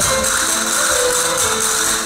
すごいすごい。